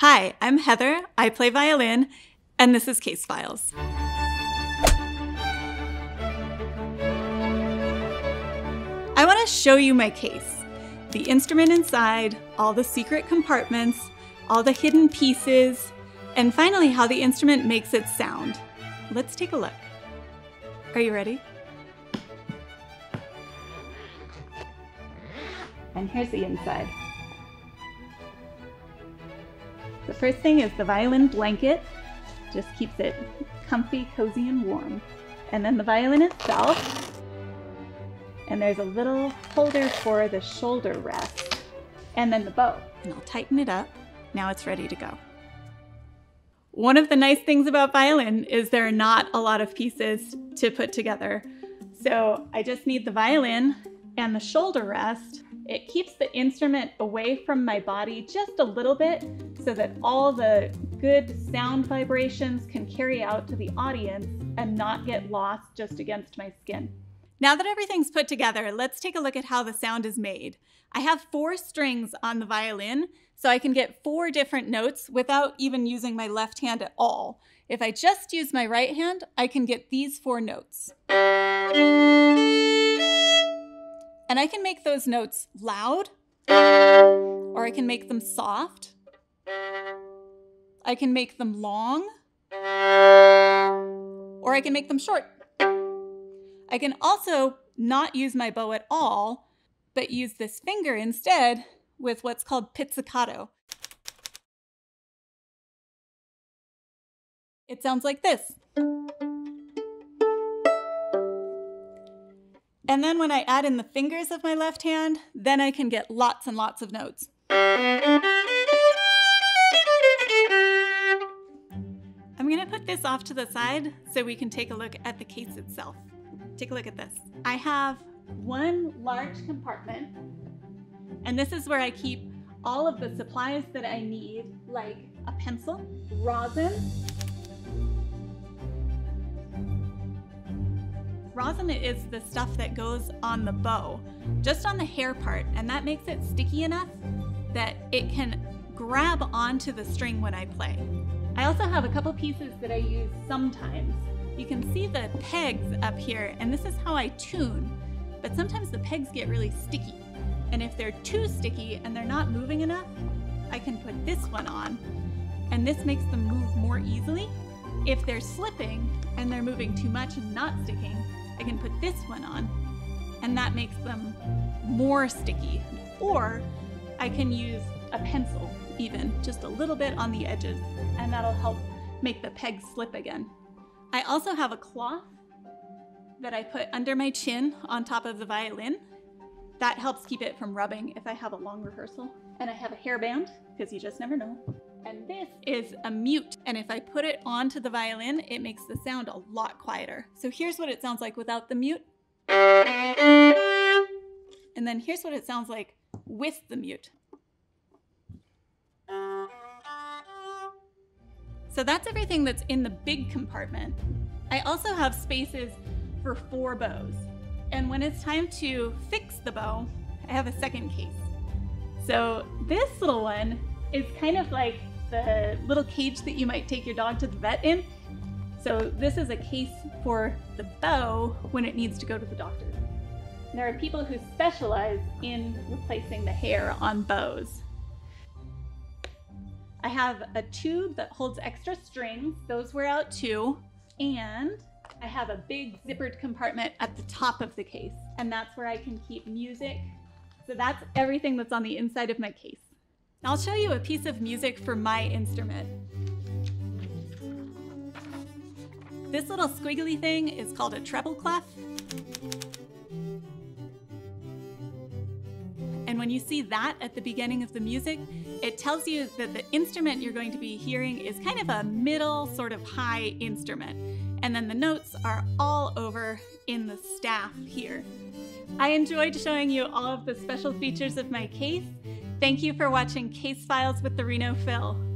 Hi, I'm Heather. I play violin, and this is Case Files. I want to show you my case the instrument inside, all the secret compartments, all the hidden pieces, and finally how the instrument makes its sound. Let's take a look. Are you ready? And here's the inside. The first thing is the violin blanket, just keeps it comfy, cozy, and warm. And then the violin itself, and there's a little holder for the shoulder rest. And then the bow. And I'll tighten it up. Now it's ready to go. One of the nice things about violin is there are not a lot of pieces to put together. So I just need the violin and the shoulder rest. It keeps the instrument away from my body just a little bit so that all the good sound vibrations can carry out to the audience and not get lost just against my skin. Now that everything's put together, let's take a look at how the sound is made. I have four strings on the violin, so I can get four different notes without even using my left hand at all. If I just use my right hand, I can get these four notes. And I can make those notes loud, or I can make them soft. I can make them long, or I can make them short. I can also not use my bow at all, but use this finger instead with what's called pizzicato. It sounds like this. And then when I add in the fingers of my left hand, then I can get lots and lots of notes. Put this off to the side so we can take a look at the case itself. Take a look at this. I have one large compartment, and this is where I keep all of the supplies that I need, like a pencil, rosin, rosin is the stuff that goes on the bow, just on the hair part, and that makes it sticky enough that it can grab onto the string when I play. I also have a couple pieces that I use sometimes you can see the pegs up here, and this is how I tune, but sometimes the pegs get really sticky. And if they're too sticky and they're not moving enough, I can put this one on, and this makes them move more easily. If they're slipping and they're moving too much and not sticking, I can put this one on, and that makes them more sticky. Or I can use a pencil, even, just a little bit on the edges, and that'll help make the pegs slip again. I also have a cloth that I put under my chin on top of the violin. That helps keep it from rubbing if I have a long rehearsal. And I have a hairband, because you just never know. And this is a mute, and if I put it onto the violin, it makes the sound a lot quieter. So here's what it sounds like without the mute. And then here's what it sounds like with the mute. So that's everything that's in the big compartment. I also have spaces for four bows. And when it's time to fix the bow, I have a second case. So this little one is kind of like the little cage that you might take your dog to the vet in. So this is a case for the bow when it needs to go to the doctor. There are people who specialize in replacing the hair on bows. I have a tube that holds extra strings. Those wear out too. And I have a big zippered compartment at the top of the case. And that's where I can keep music. So that's everything that's on the inside of my case. I'll show you a piece of music for my instrument. This little squiggly thing is called a treble clef. You see that at the beginning of the music, it tells you that the instrument you're going to be hearing is kind of a middle, sort of high instrument. And then the notes are all over in the staff here. I enjoyed showing you all of the special features of my case. Thank you for watching Case Files with the Reno Phil.